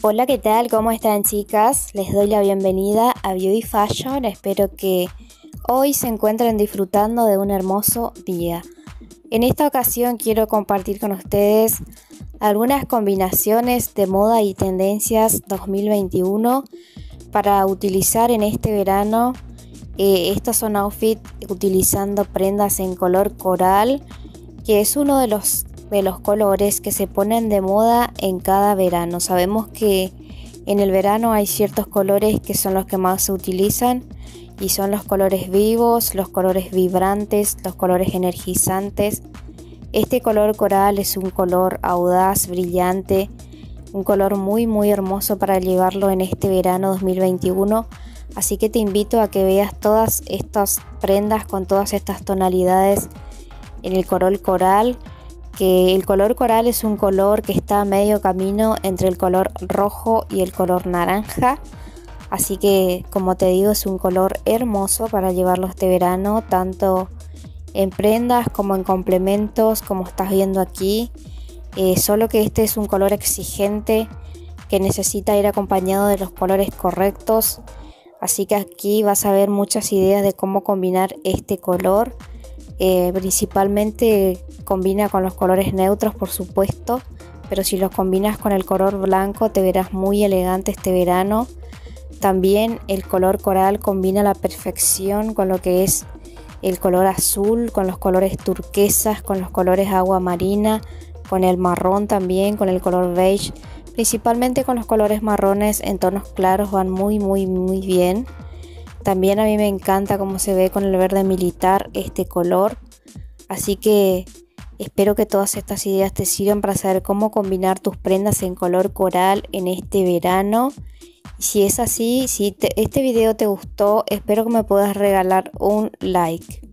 Hola, ¿qué tal? ¿Cómo están chicas? Les doy la bienvenida a Beauty Fashion. Espero que hoy se encuentren disfrutando de un hermoso día. En esta ocasión quiero compartir con ustedes algunas combinaciones de moda y tendencias 2021 para utilizar en este verano. Eh, estos son outfits utilizando prendas en color coral, que es uno de los de los colores que se ponen de moda en cada verano. Sabemos que en el verano hay ciertos colores que son los que más se utilizan y son los colores vivos, los colores vibrantes, los colores energizantes. Este color coral es un color audaz, brillante, un color muy muy hermoso para llevarlo en este verano 2021. Así que te invito a que veas todas estas prendas con todas estas tonalidades en el color coral que el color coral es un color que está a medio camino entre el color rojo y el color naranja. Así que como te digo es un color hermoso para llevarlo este verano, tanto en prendas como en complementos, como estás viendo aquí. Eh, solo que este es un color exigente que necesita ir acompañado de los colores correctos. Así que aquí vas a ver muchas ideas de cómo combinar este color. Eh, principalmente combina con los colores neutros, por supuesto, pero si los combinas con el color blanco te verás muy elegante este verano. También el color coral combina la perfección con lo que es el color azul, con los colores turquesas, con los colores agua marina, con el marrón también, con el color beige. Principalmente con los colores marrones en tonos claros van muy muy muy bien. También a mí me encanta cómo se ve con el verde militar este color. Así que espero que todas estas ideas te sirvan para saber cómo combinar tus prendas en color coral en este verano. Si es así, si este video te gustó, espero que me puedas regalar un like.